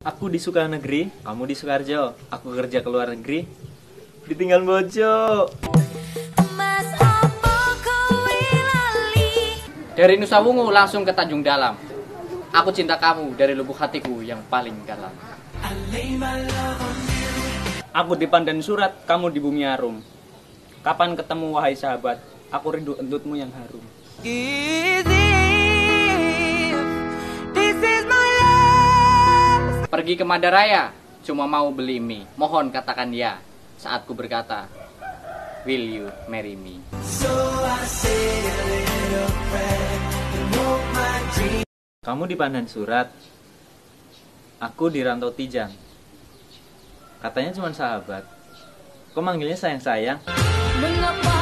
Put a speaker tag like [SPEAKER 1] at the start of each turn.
[SPEAKER 1] Aku di Sukanegeri, kamu di Sukarjo. Aku kerja ke luar negeri, ditinggal bojo.
[SPEAKER 2] Dari Nusa Wungu langsung ke Tanjung Dalam. Aku cinta kamu dari lubuk hatiku yang paling dalam.
[SPEAKER 1] Aku di Pandan Surat, kamu di Bumi Arum. Kapan ketemu wahai sahabat? Aku rindu entutmu yang harum.
[SPEAKER 2] Pergi ke Madaraya, cuma mau beli mie. Mohon katakan ya saat ku berkata, Will you marry me?
[SPEAKER 1] Kamu di Pandan Surat, aku di Rantau Tijang. Katanya cuma sahabat. Kok manggilnya sayang-sayang?
[SPEAKER 3] Mengapa